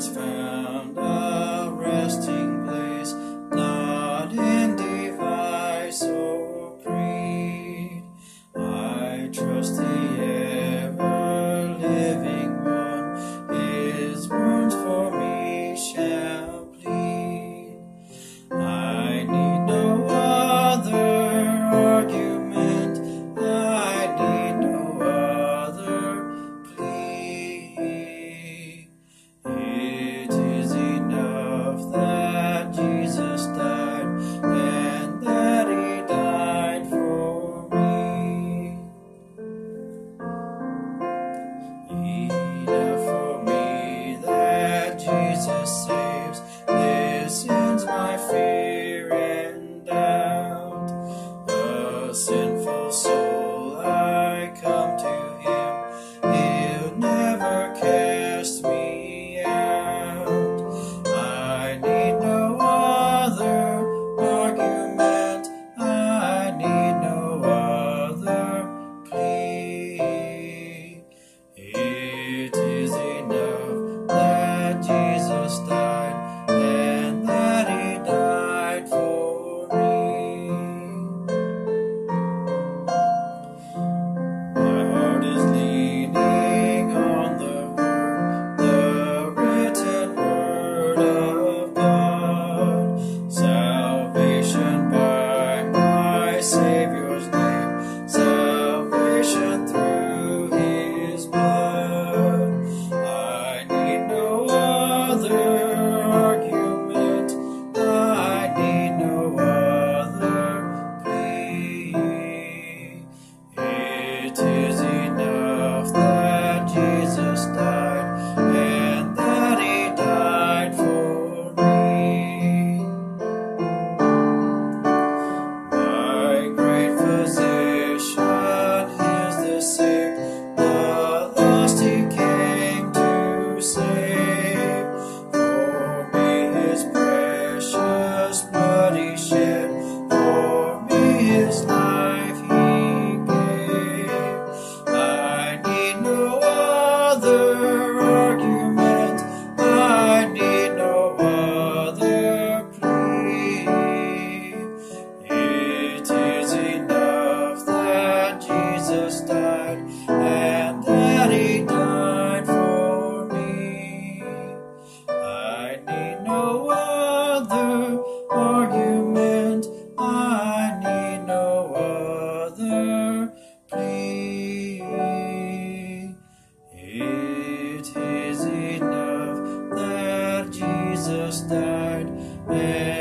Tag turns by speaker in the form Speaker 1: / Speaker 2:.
Speaker 1: It's fine. there.